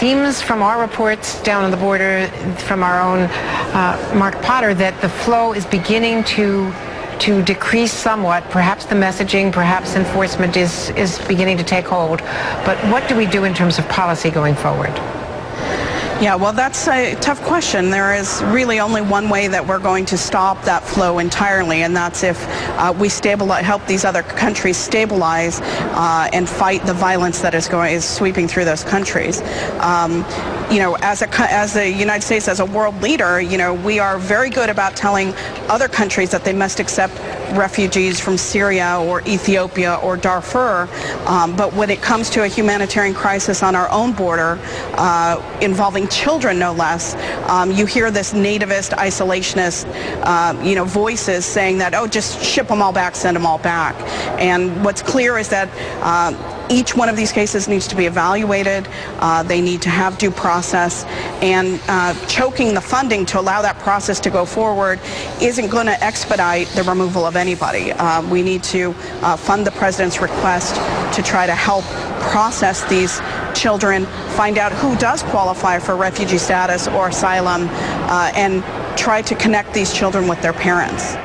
seems from our reports down on the border, from our own uh, Mark Potter, that the flow is beginning to to decrease somewhat. Perhaps the messaging, perhaps enforcement is, is beginning to take hold. But what do we do in terms of policy going forward? Yeah, well, that's a tough question. There is really only one way that we're going to stop that flow entirely, and that's if uh, we stabilize, help these other countries stabilize uh, and fight the violence that is going is sweeping through those countries. Um, you know, as a as the United States as a world leader, you know, we are very good about telling other countries that they must accept refugees from Syria or Ethiopia or Darfur. Um, but when it comes to a humanitarian crisis on our own border uh, involving children, no less, um, you hear this nativist, isolationist, uh, you know, voices saying that, oh, just ship them all back, send them all back. And what's clear is that uh, each one of these cases needs to be evaluated. Uh, they need to have due process. And uh, choking the funding to allow that process to go forward isn't going to expedite the removal of anybody. Uh, we need to uh, fund the president's request to try to help process these children, find out who does qualify for refugee status or asylum, uh, and try to connect these children with their parents.